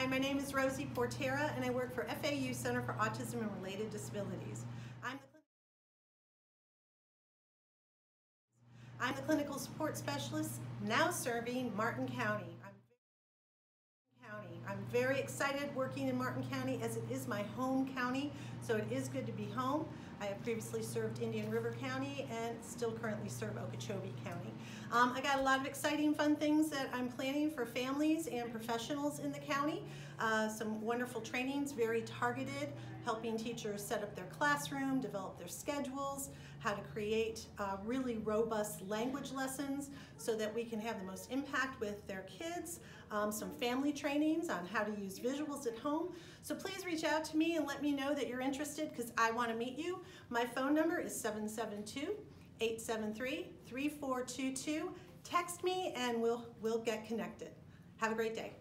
Hi, my name is Rosie Portera and I work for FAU Center for Autism and Related Disabilities. I'm the, I'm the clinical support specialist now serving Martin County. Very excited working in Martin County as it is my home county, so it is good to be home. I have previously served Indian River County and still currently serve Okeechobee County. Um, I got a lot of exciting fun things that I'm planning for families and professionals in the county. Uh, some wonderful trainings, very targeted, helping teachers set up their classroom, develop their schedules, how to create uh, really robust language lessons so that we can have the most impact with their kids, um, some family trainings on how to use visuals at home. So please reach out to me and let me know that you're interested because I want to meet you. My phone number is 772 873 3422. Text me and we'll, we'll get connected. Have a great day.